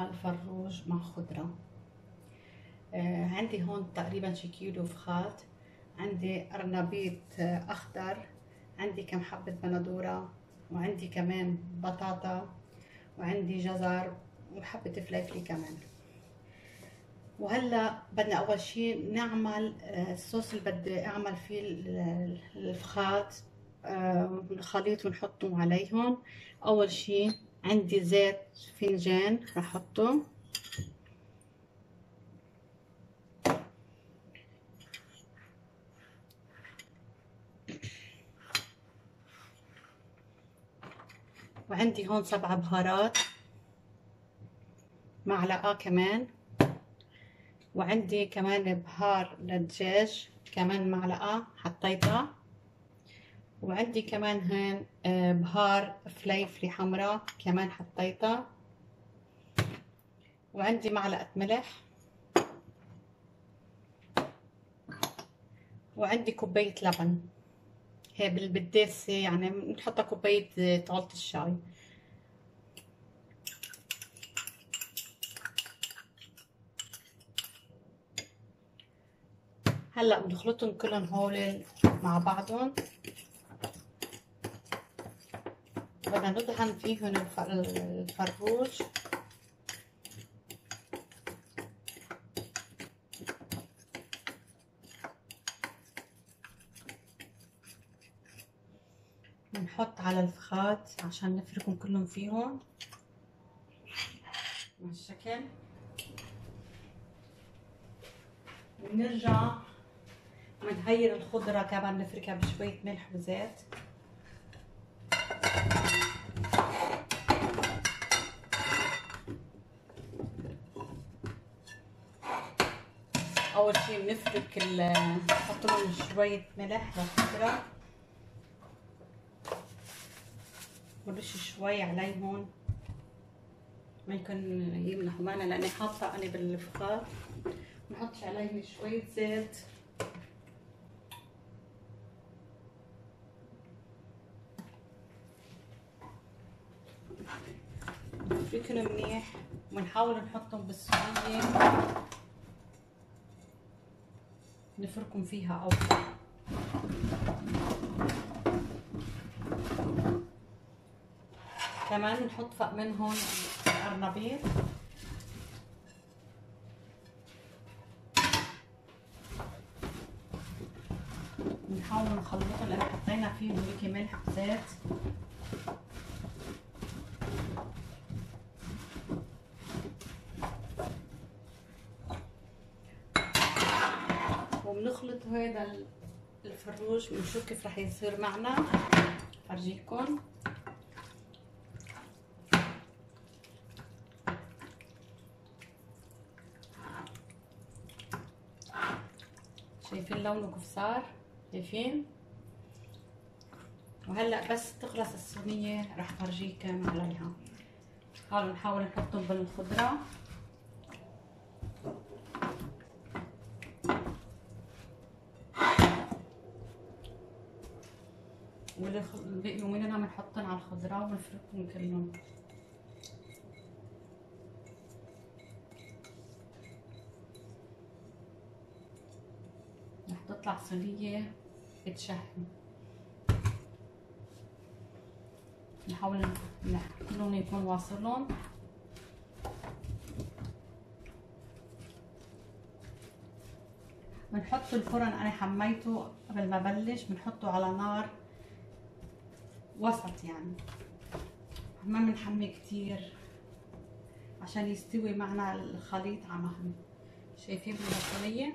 نعمل فروج مع خضرة. آه عندي هون تقريبا شي كيلو فخاد. عندي أرنبيط أخضر. عندي كم حبة بندورة. وعندي كمان بطاطا. وعندي جزر. وحبة فليفلي كمان. وهلأ بدنا أول شيء نعمل آه، الصوص اللي بدي أعمل فيه الفخاد. الخليط ونحطهم عليهم. أول شيء عندي زيت فنجان رح احطه وعندي هون سبع بهارات. معلقة كمان. وعندي كمان بهار للدجاج كمان معلقة حطيتها. وعندي كمان هون آه، بهار فليفلي حمراء كمان حطيتها وعندي معلقة ملح. وعندي كوباية لبن. هي بالداسة يعني بنحطها كوباية طاولة الشاي. هلأ بنخلطهم كلهم هول مع بعضهم. بدنا ندهن فيهم الفروج بنحط على الفخاد عشان نفركهم كلهم فيهم. بالشكل ونرجع. بنغير الخضرة كمان نفركها بشوية ملح وزيت. أول شيء بنفرك نحط لهم شوية ملح للخضرة ونرش شوي عليهم ما يكون يمنحوا معنا لأني حاطة أنا بالفخار. نحط عليهم شوية زيت. نفركهم منيح. ونحاول نحطهم بالصينية نفركم فيها أول كمان نحط فوق منهم الأرنبيط نحاول نخلطهم لأن حطينا فيهم هيك ملح وزيت وبنخلط هذا الفروج بنشوف كيف رح يصير معنا. فرجيكم شايفين لونه كيف صار شايفين؟ وهلا بس تخلص الصينية رح فرجيكم عليها. هلا نحاول نحطهم بالخضرة. والباقي وين عم نحطهم على الخضرة ونفركهم كلهم رح تطلع صينية بتشهي نحاول كلهم يكون واصلهم. بنحط الفرن أنا حميته قبل ما بلش بنحطه على نار. وسط يعني. ما بنحمي كتير عشان يستوي معنا الخليط على مهله شايفين بالبطانية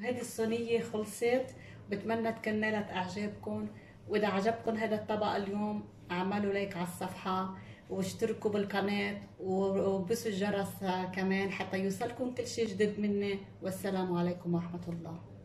هذه الصينية خلصت. بتمنى تكون نالت اعجابكم وإذا عجبكم هذا الطبق اليوم أعملوا لايك على الصفحة واشتركوا بالقناة وبسوا الجرس كمان حتى يوصلكم كل شيء جديد مني. والسلام عليكم ورحمة الله.